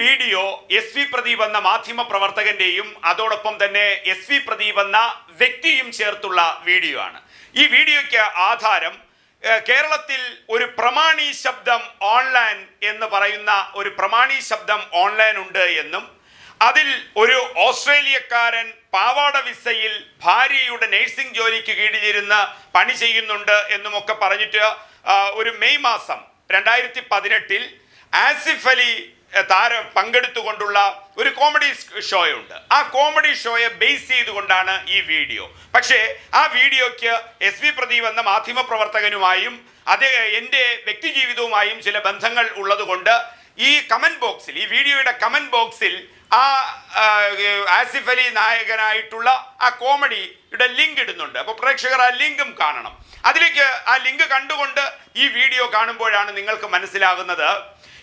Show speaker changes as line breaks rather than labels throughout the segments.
Video S V Pradeep എന്ന മാധ്യമ പ്രവർത്തകന്റെയും അതോടൊപ്പം തന്നെ എസ് വി പ്രദീപ് എന്ന വ്യക്തിയും ചേർത്തുള്ള വീഡിയോ ആണ്. ഈ വീഡിയോയ്ക്ക് ആധാരം കേരളത്തിൽ ഒരു പ്രമാണി ശബ്ദം ഓൺലൈൻ എന്ന് പറയുന്ന ഒരു പ്രമാണി ശബ്ദം ഓൺലൈൻ ഉണ്ട് എന്നും അതിൽ ഒരു ഓസ്ട്രേലിയക്കാരൻ പാവാട വിസയിൽ ഭാര്യയുടെ നഴ്സിംഗ് ജോലിക്ക് കീഴിലിരുന്ന് പണി ചെയ്യുന്നുണ്ട് എന്നുമൊക്കെ പറഞ്ഞിട്ട് ഒരു മെയ് മാസം രണ്ടായിരത്തി പതിനെട്ടിൽ ആസിഫ് അലി താരം പങ്കെടുത്തുകൊണ്ടുള്ള ഒരു കോമഡി ഷോയുണ്ട്. ആ കോമഡി ഷോയെ ബേസ് ചെയ്തുകൊണ്ടാണ് ഈ വീഡിയോ. പക്ഷേ ആ വീഡിയോയ്ക്ക് എസ് വി പ്രദീപ് എന്ന മാധ്യമ പ്രവർത്തകനുമായും അതേ എന്റെ വ്യക്തിജീവിതവുമായും ചില ബന്ധങ്ങൾ ഉള്ളതുകൊണ്ട് ഈ കമന്റ് ബോക്സിൽ ഈ വീഡിയോയുടെ കമന്റ് ബോക്സിൽ ആ, ആസിഫ് അലി നായകനായിട്ടുള്ള ആ കോമഡിയുടെ ലിങ്ക് ഇടുന്നുണ്ട്. അപ്പോൾ പ്രേക്ഷകർ ആ ലിങ്കും കാണണം. അതിലേക്ക് ആ ലിങ്ക് കണ്ടുകൊണ്ട് ഈ വീഡിയോ കാണുമ്പോഴാണ് നിങ്ങൾക്ക് മനസ്സിലാകുന്നത്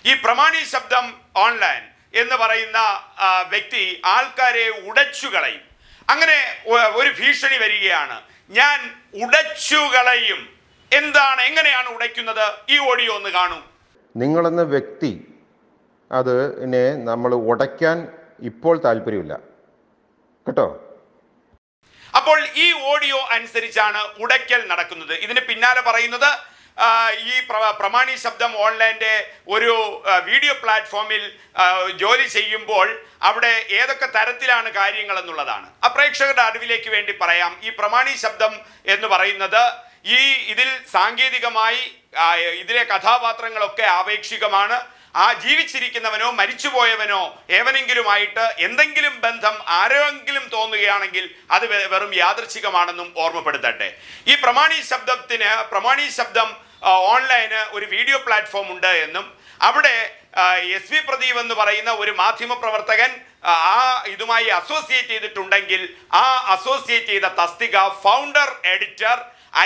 ഈ പ്രമാണി ശബ്ദം ഓൺലൈൻ എന്ന് പറയുന്ന വ്യക്തി ആൾക്കാരെ ഉടച്ചു കളയും. അങ്ങനെ ഒരു ഭീഷണി വരികയാണ്. ഞാൻ ഉടച്ചു കളയും. എന്താണ് എങ്ങനെയാണ് ഉടയ്ക്കുന്നത്? ഈ ഓഡിയോ ഒന്ന് കാണൂ.
നിങ്ങളെന്ന വ്യക്തി അത് അതിനെ നമ്മൾ ഉടയ്ക്കാൻ ഇപ്പോൾ താല്പര്യമില്ല. കേട്ടോ?
അപ്പോൾ ഈ ഓഡിയോ അനുസരിച്ചാണ് ഉടയ്ക്കൽ നടക്കുന്നത്. ഇതിന് പിന്നാലെ പറയുന്നത് ഈ പ്ര- പ്രമാണി ശബ്ദം ഓൺലൈന്റെ ഒരു വീഡിയോ പ്ലാറ്റ്ഫോമിൽ ജോലി ചെയ്യുമ്പോൾ അവിടെ ഏതൊക്കെ തരത്തിലാണ് കാര്യങ്ങൾ എന്നുള്ളതാണ്. ആ പ്രേക്ഷകരുടെ അറിവിലേക്ക് വേണ്ടി പറയാം. ഈ പ്രമാണി ശബ്ദം എന്ന് പറയുന്നത് ഈ ഇതിൽ സാങ്കേതികമായി ഇതിലെ കഥാപാത്രങ്ങളൊക്കെ ആപേക്ഷികമാണ്. ആ ജീവിച്ചിരിക്കുന്നവനോ മരിച്ചുപോയവനോ ഏവനെങ്കിലുമായിട്ട് എന്തെങ്കിലും ബന്ധം ആരെങ്കിലും തോന്നുകയാണെങ്കിൽ അത് വെറും യാദൃച്ഛികമാണെന്നും ഓർമ്മപ്പെടുത്തട്ടെ. ഈ പ്രമാണി ശബ്ദത്തിന് പ്രമാണി ശബ്ദം ഓൺലൈന് ഒരു വീഡിയോ പ്ലാറ്റ്ഫോം ഉണ്ട് എന്നും അവിടെ എസ് വി പ്രദീപ് എന്ന് പറയുന്ന ഒരു മാധ്യമ പ്രവർത്തകൻ ആ ഇതുമായി അസോസിയേറ്റ് ചെയ്തിട്ടുണ്ടെങ്കിൽ ആ അസോസിയേറ്റ് ചെയ്ത തസ്തിക founder editor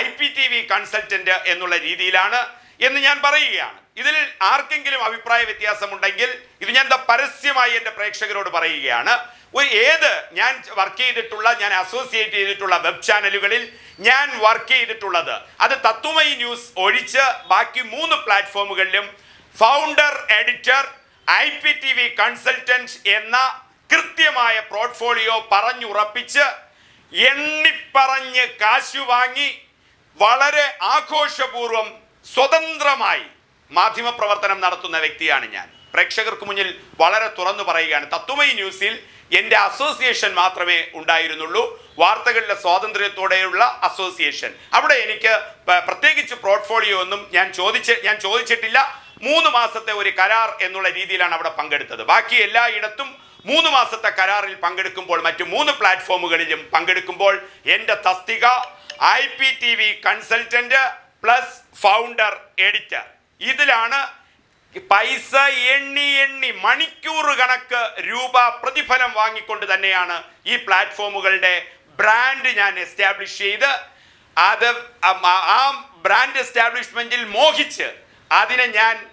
I P T V consultant എന്നുള്ള രീതിയിലാണ് എന്ന് ഞാൻ പറയുകയാണ്. ഇതിൽ ആർക്കെങ്കിലും അഭിപ്രായ വ്യത്യാസമുണ്ടെങ്കിൽ ഇത് ഞാൻ പരസ്യമായി എന്റെ പ്രേക്ഷകരോട് പറയുകയാണ്. ഏത് ഞാൻ വർക്ക് ചെയ്തിട്ടുള്ള ഞാൻ അസോസിയേറ്റ് ചെയ്തിട്ടുള്ള വെബ് ചാനലുകളിൽ ഞാൻ വർക്ക് ചെയ്തിട്ടുള്ളത്. അത് തത്വമയി ന്യൂസ് ഒഴിച്ച് ബാക്കി മൂന്ന് പ്ലാറ്റ്ഫോമുകളിലും founder editor I P T V consultant എന്ന കൃത്യമായ പോർട്ട്ഫോളിയോ പറഞ്ഞുറപ്പിച്ച് എണ്ണിപ്പറഞ്ഞ് കാശു വാങ്ങി വളരെ ആഘോഷപൂർവം സ്വതന്ത്രമായി മാധ്യമപ്രവർത്തനം നടത്തുന്ന വ്യക്തിയാണ് ഞാൻ. പ്രേക്ഷകർക്ക് മുന്നിൽ വളരെ തുറന്നു പറയുകയാണ്. തത്വമയി ന്യൂസിൽ എന്റെ അസോസിയേഷൻ മാത്രമേ ഉണ്ടായിരുന്നുള്ളൂ. വാർത്തകളുടെ സ്വാതന്ത്ര്യത്തോടെയുള്ള അസോസിയേഷൻ അവിടെ എനിക്ക് പ്രത്യേകിച്ച് പോർട്ട്ഫോളിയോ ഒന്നും ഞാൻ ചോദിച്ച് ഞാൻ ചോദിച്ചിട്ടില്ല. മൂന്ന് മാസത്തെ ഒരു കരാർ എന്നുള്ള രീതിയിലാണ് അവിടെ പങ്കെടുത്തത്. ബാക്കി എല്ലായിടത്തും മൂന്ന് മാസത്തെ കരാറിൽ പങ്കെടുക്കുമ്പോൾ മറ്റു മൂന്ന് പ്ലാറ്റ്ഫോമുകളിലും പങ്കെടുക്കുമ്പോൾ എന്റെ തസ്തിക I P T V consultant plus founder editor ഇതിലാണ് പൈസ എണ്ണി എണ്ണി മണിക്കൂർ കണക്ക് രൂപ പ്രതിഫലം വാങ്ങിക്കൊണ്ട് തന്നെയാണ് ഈ പ്ലാറ്റ്ഫോമുകളുടെ ബ്രാൻഡ് ഞാൻ എസ്റ്റാബ്ലിഷ് ചെയ്ത്. അത് ആ- ബ്രാൻഡ് എസ്റ്റാബ്ലിഷ്മെന്റിൽ മോഹിച്ച് അതിനെ ഞാൻ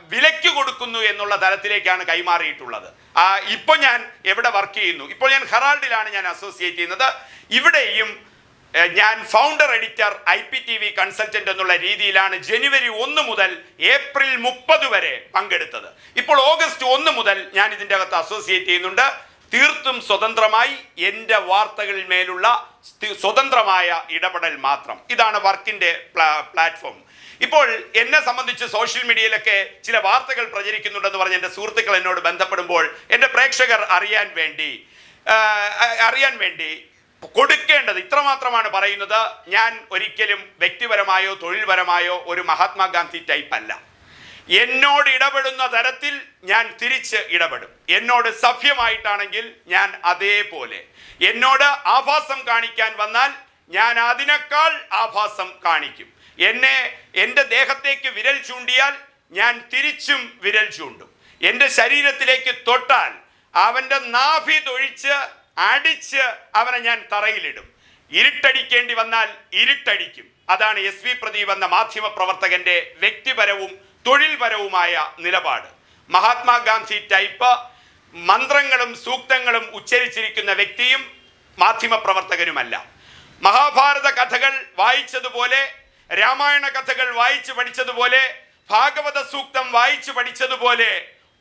വിലയ്ക്ക് കൊടുക്കുന്നു എന്നുള്ള തലത്തിലേക്കാണ് കൈമാറിയിട്ടുള്ളത്. ഇപ്പോൾ ഞാൻ എവിടെ വർക്ക് ചെയ്യുന്നു? ഇപ്പോൾ ഞാൻ ഹെറാൾഡിലാണ് ഞാൻ അസോസിയേറ്റ് ചെയ്യുന്നത്. ഇവിടെയും ഞാൻ founder editor I P T V consultant എന്നുള്ള രീതിയിലാണ് ജനുവരി ഒന്ന് മുതൽ ഏപ്രിൽ മുപ്പത് വരെ പങ്കെടുത്തത്. ഇപ്പോൾ ഓഗസ്റ്റ് ഒന്ന് മുതൽ ഞാൻ ഇതിന്റെ അകത്ത് അസോസിയേറ്റ് ചെയ്യുന്നുണ്ട്. തീർത്തും സ്വതന്ത്രമായി എന്റെ വാർത്തകളിൽ മേലുള്ള സ്വതന്ത്രമായ ഇടപെടൽ മാത്രം. ഇതാണ് വർക്കിന്റെ പ്ലാറ്റ്ഫോം ഇപ്പോൾ എന്നെ സംബന്ധിച്ച് സോഷ്യൽ മീഡിയയിലൊക്കെ ചില വാർത്തകൾ പ്രചരിക്കുന്നുണ്ടെന്ന് പറഞ്ഞ് എന്റെ സുഹൃത്തുക്കൾ എന്നോട് ബന്ധപ്പെടുമ്പോൾ എന്റെ പ്രേക്ഷകർ അറിയാൻ വേണ്ടി അറിയാൻ വേണ്ടി കൊടുക്കേണ്ടത് ഇത്രമാത്രമാണ് പറയുന്നത്. ഞാൻ ഒരിക്കലും വ്യക്തിപരമായോ തൊഴിൽപരമായോ ഒരു മഹാത്മാഗാന്ധി ടൈപ്പ് അല്ല. എന്നോട് ഇടപെടുന്ന തരത്തിൽ ഞാൻ തിരിച്ച് ഇടപെടും. എന്നോട് സഭ്യമായിട്ടാണെങ്കിൽ ഞാൻ അതേപോലെ. എന്നോട് ആഭാസം കാണിക്കാൻ വന്നാൽ ഞാൻ അതിനേക്കാൾ ആഭാസം കാണിക്കും. എന്നെ എന്റെ ദേഹത്തേക്ക് വിരൽ ചൂണ്ടിയാൽ ഞാൻ തിരിച്ചും വിരൽ ചൂണ്ടും. എന്റെ ശരീരത്തിലേക്ക് തൊട്ടാൽ അവന്റെ നാഭി തൊഴിച്ച് അടിച്ച് അവനെ ഞാൻ തറയിലിടും. ഇരുട്ടടിക്കേണ്ടി വന്നാൽ ഇരുട്ടടിക്കും. അതാണ് എസ് വി പ്രദീപ് എന്ന മാധ്യമ പ്രവർത്തകന്റെ വ്യക്തിപരവും തൊഴിൽപരവുമായ നിലപാട്. മഹാത്മാഗാന്ധി ടൈപ്പ് മന്ത്രങ്ങളും സൂക്തങ്ങളും ഉച്ചരിച്ചിരിക്കുന്ന വ്യക്തിയും മാധ്യമ പ്രവർത്തകനുമല്ല. മഹാഭാരത കഥകൾ വായിച്ചതുപോലെ രാമായണ കഥകൾ വായിച്ചു പഠിച്ചതുപോലെ ഭാഗവത സൂക്തം വായിച്ചു പഠിച്ചതുപോലെ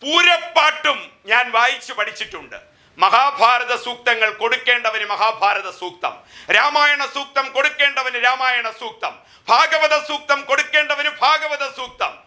പൂരപ്പാട്ടും ഞാൻ വായിച്ചു പഠിച്ചിട്ടുണ്ട്. മഹാഭാരത സൂക്തങ്ങൾ കൊടുക്കേണ്ടവന് മഹാഭാരത സൂക്തം. രാമായണ സൂക്തം കൊടുക്കേണ്ടവന് രാമായണ സൂക്തം. ഭാഗവത സൂക്തം കൊടുക്കേണ്ടവന് ഭാഗവത സൂക്തം.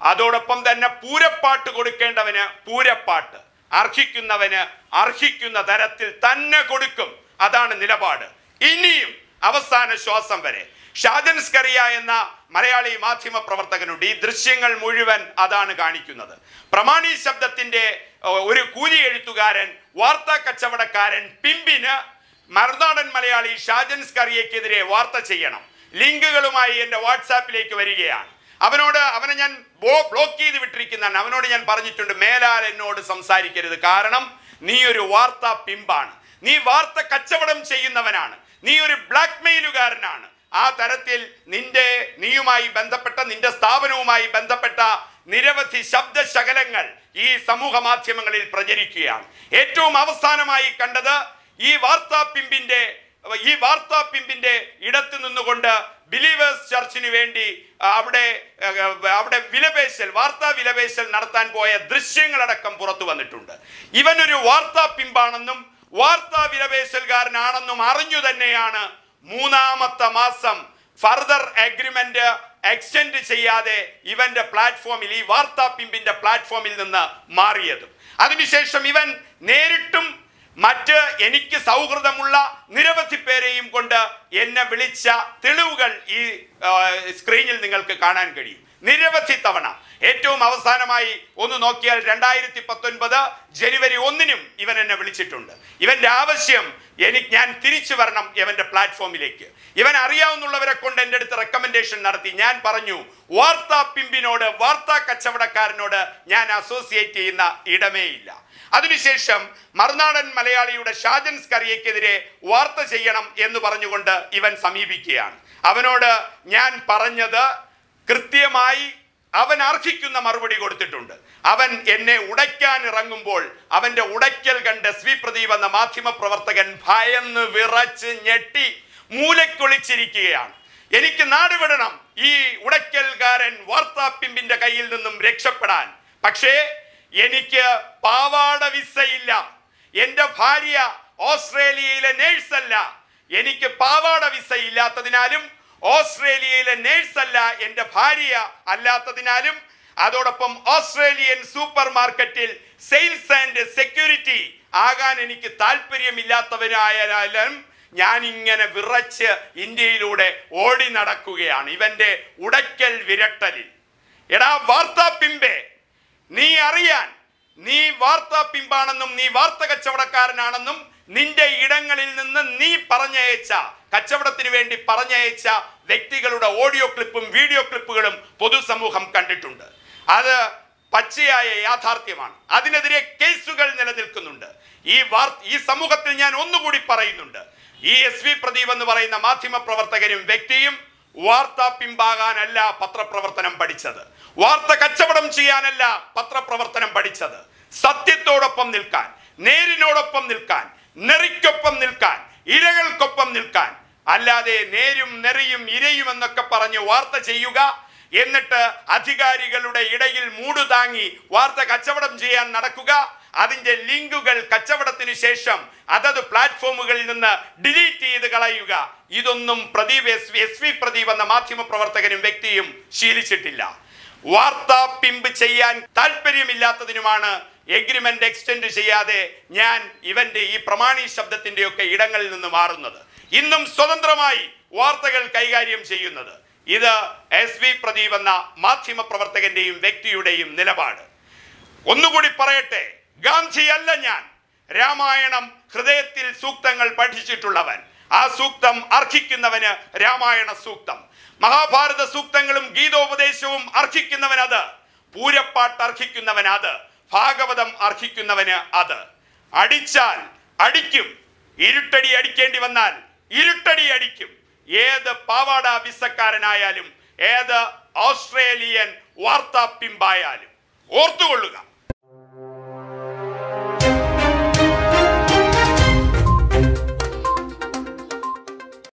അതോടൊപ്പം തന്നെ പൂരപ്പാട്ട് കൊടുക്കേണ്ടവന് പൂരപ്പാട്ട്. അർഹിക്കുന്നവന് അർഹിക്കുന്ന തരത്തിൽ തന്നെ കൊടുക്കും. അതാണ് നിലപാട്. ഇനിയും അവസാന ശ്വാസം വരെ. ഷാജൻ സ്കറിയ എന്ന മലയാളി മാധ്യമ പ്രവർത്തകനുണ്ട്. ഈ ദൃശ്യങ്ങൾ മുഴുവൻ അതാണ് കാണിക്കുന്നത്. പ്രമാണി ശബ്ദത്തിന്റെ ഒരു കൂലി എഴുത്തുകാരൻ വാർത്താ കച്ചവടക്കാരൻ പിമ്പിന് മറുനാടൻ മലയാളി ഷാജൻ സ്കറിയക്കെതിരെ വാർത്ത ചെയ്യണം. ലിങ്കുകളുമായി എന്റെ വാട്സാപ്പിലേക്ക് വരികയാണ്. അവനോട് അവനെ ഞാൻ ബ്ലോക്ക് ചെയ്ത് വിട്ടിരിക്കുന്നതാണ്. അവനോട് ഞാൻ പറഞ്ഞിട്ടുണ്ട് മേലാൽ എന്നോട് സംസാരിക്കരുത്. കാരണം നീ ഒരു വാർത്താ പിമ്പാണ്. നീ വാർത്ത കച്ചവടം ചെയ്യുന്നവനാണ്. നീ ഒരു ബ്ലാക്ക് മെയിലുകാരനാണ് ആ തരത്തിൽ നിന്റെ നീയുമായി ബന്ധപ്പെട്ട നിന്റെ സ്ഥാപനവുമായി ബന്ധപ്പെട്ട നിരവധി ശബ്ദശകലങ്ങൾ ഈ സമൂഹ മാധ്യമങ്ങളിൽ പ്രചരിക്കുകയാണ്. ഏറ്റവും അവസാനമായി കണ്ടത് ഈ വാർത്താ പിമ്പിന്റെ ഈ വാർത്താ പിമ്പിന്റെ ഇടത്ത് നിന്നുകൊണ്ട് ബിലീവേഴ്സ് ചർച്ചിന് വേണ്ടി അവിടെ അവിടെ വിലപേശൽ വാർത്താ വിലപേശൽ നടത്താൻ പോയ ദൃശ്യങ്ങളടക്കം പുറത്തു വന്നിട്ടുണ്ട്. ഇവനൊരു വാർത്താ പിമ്പാണെന്നും വാർത്താ വിലപേശൽകാരനാണെന്നും അറിഞ്ഞു തന്നെയാണ് മൂന്നാമത്തെ മാസം ഫർദർ അഗ്രിമെന്റ് എക്സ്റ്റെൻഡ് ചെയ്യാതെ ഇവന്റെ പ്ലാറ്റ്ഫോമിൽ ഈ വാർത്താ പിമ്പിന്റെ പ്ലാറ്റ്ഫോമിൽ നിന്ന് മാറിയത്. അതിനുശേഷം ഇവൻ നേരിട്ടും മറ്റ് എനിക്ക് സൗഹൃദമുള്ള നിരവധി പേരെയും കൊണ്ട് എന്നെ വിളിച്ച തെളിവുകൾ ഈ സ്ക്രീനിൽ നിങ്ങൾക്ക് കാണാൻ കഴിയും. നിരവധി തവണ. ഏറ്റവും അവസാനമായി ഒന്ന് നോക്കിയാൽ രണ്ടായിരത്തി പത്തൊൻപത് ജനുവരി ഒന്നിനും ഇവൻ എന്നെ വിളിച്ചിട്ടുണ്ട്. ഇവന്റെ ആവശ്യം എനിക്ക് ഞാൻ തിരിച്ചു വരണം ഇവന്റെ പ്ലാറ്റ്ഫോമിലേക്ക്. ഇവൻ അറിയാവുന്നവരെ കൊണ്ട് എന്റെ അടുത്ത് റെക്കമെൻഡേഷൻ നടത്തി. ഞാൻ പറഞ്ഞു വാർത്താ പിമ്പിനോട് വാർത്താ കച്ചവടക്കാരനോട് ഞാൻ അസോസിയേറ്റ് ചെയ്യുന്ന ഇടമേ ഇല്ല. അതിനുശേഷം മറുനാടൻ മലയാളിയുടെ ഷാജൻ സ്കറിയക്കെതിരെ വാർത്ത ചെയ്യണം എന്ന് പറഞ്ഞുകൊണ്ട് ഇവൻ സമീപിക്കുകയാണ്. അവനോട് ഞാൻ പറഞ്ഞത് കൃത്യമായി അവൻ അർഹിക്കുന്ന മറുപടി കൊടുത്തിട്ടുണ്ട്. അവൻ എന്നെ ഉടയ്ക്കാൻ ഇറങ്ങുമ്പോൾ അവന്റെ ഉടയ്ക്കൽ കണ്ട് വി പ്രദീപ് എന്ന മാധ്യമ പ്രവർത്തകൻ ഭയന്ന് വിറച്ച് ഞെട്ടി മൂലക്കൊളിച്ചിരിക്കുകയാണ്. എനിക്ക് നാടുവിടണം. ഈ ഉടയ്ക്കൽകാരൻ വാർത്താപ്പിമ്പിന്റെ കയ്യിൽ നിന്നും രക്ഷപ്പെടാൻ. പക്ഷേ എനിക്ക് പാവാട വിസയില്ല. എന്റെ ഭാര്യ ഓസ്ട്രേലിയയിലെ നേഴ്സല്ല. എനിക്ക് പാവാട വിസ ഇല്ലാത്തതിനാലും ഓസ്ട്രേലിയയിലെ നേഴ്സല്ല എന്റെ ഭാര്യ അല്ലാത്തതിനാലും അതോടൊപ്പം ഓസ്ട്രേലിയൻ സൂപ്പർ മാർക്കറ്റിൽ സെയിൽസ് ആൻഡ് സെക്യൂരിറ്റി ആകാൻ എനിക്ക് താല്പര്യമില്ലാത്തവനായാലും ഞാൻ ഇങ്ങനെ വിറച്ച് ഇന്ത്യയിലൂടെ ഓടി നടക്കുകയാണ്. ഇവന്റെ ഉടയ്ക്കൽ വിരട്ടലിൽ. എടാ വാർത്താ പിമ്പേ നീ അറിയാൻ നീ വാർത്താ പിമ്പാണെന്നും നീ വാർത്ത കച്ചവടക്കാരനാണെന്നും നിന്റെ ഇടങ്ങളിൽ നിന്ന് നീ പറഞ്ഞയച്ച കച്ചവടത്തിന് വേണ്ടി പറഞ്ഞയച്ച വ്യക്തികളുടെ ഓഡിയോ ക്ലിപ്പും വീഡിയോ ക്ലിപ്പുകളും പൊതുസമൂഹം കണ്ടിട്ടുണ്ട്. അത് പച്ചയായ യാഥാർത്ഥ്യമാണ്. അതിനെതിരെ കേസുകൾ നിലനിൽക്കുന്നുണ്ട്. ഈ ഈ സമൂഹത്തിൽ ഞാൻ ഒന്നുകൂടി പറയുന്നുണ്ട്. ഈ എസ് വി പ്രദീപ് എന്ന് പറയുന്ന മാധ്യമ പ്രവർത്തകരും വ്യക്തിയും വാർത്താ പിമ്പാകാനല്ല പത്രപ്രവർത്തനം പഠിച്ചത്. വാർത്ത കച്ചവടം ചെയ്യാനല്ല പത്രപ്രവർത്തനം പഠിച്ചത്. സത്യത്തോടൊപ്പം നിൽക്കാൻ നേരിനോടൊപ്പം നിൽക്കാൻ നെറിക്കൊപ്പം നിൽക്കാൻ ഇരകൾക്കൊപ്പം നിൽക്കാൻ അല്ലാതെ നേരും നെറിയും ഇരയും എന്നൊക്കെ പറഞ്ഞ് വാർത്ത ചെയ്യുക എന്നിട്ട് അധികാരികളുടെ ഇടയിൽ മൂട് താങ്ങി വാർത്ത കച്ചവടം ചെയ്യാൻ നടക്കുക അതിന്റെ ലിങ്കുകൾ കച്ചവടത്തിന് ശേഷം അതത് പ്ലാറ്റ്ഫോമുകളിൽ നിന്ന് ഡിലീറ്റ് ചെയ്ത് കളയുക. ഇതൊന്നും Pradeep S S V Pradeep എന്ന മാധ്യമ പ്രവർത്തകനും വ്യക്തിയും ശീലിച്ചിട്ടില്ല. വാർത്ത പിമ്പ് ചെയ്യാൻ താല്പര്യമില്ലാത്തതിനുമാണ് എഗ്രിമെന്റ് എക്സ്റ്റെൻഡ് ചെയ്യാതെ ഞാൻ ഇവന്റെ ഈ പ്രമാണി ശബ്ദത്തിന്റെയൊക്കെ ഇടങ്ങളിൽ നിന്ന് മാറുന്നത്. ഇന്നും സ്വതന്ത്രമായി വാർത്തകൾ കൈകാര്യം ചെയ്യുന്നത്. ഇത് എസ് വി പ്രദീപ് എന്ന മാധ്യമ പ്രവർത്തകന്റെയും വ്യക്തിയുടെയും നിലപാട്. ഒന്നുകൂടി പറയട്ടെ ഗാന്ധി അല്ല ഞാൻ. രാമായണം ഹൃദയത്തിൽ സൂക്തങ്ങൾ പഠിച്ചിട്ടുള്ളവൻ. ആ സൂക്തം അർഹിക്കുന്നവന് രാമായണ സൂക്തം. മഹാഭാരത സൂക്തങ്ങളും ഗീതോപദേശവും അർഹിക്കുന്നവനത്. പൂരപ്പാട്ട് അർഹിക്കുന്നവൻ അത് ഭാഗവതം അർഹിക്കുന്നവന് അത്. അടിച്ചാൽ അടിക്കും. ഇരുട്ടടി അടിക്കേണ്ടി വന്നാൽ ഇരുട്ടടി അടിക്കും. ഏത് പാവാട വിസക്കാരനായാലും ഏത് ഓസ്ട്രേലിയൻ വാർത്താ പിമ്പായാലും. ഓർത്തുകൊള്ളുക.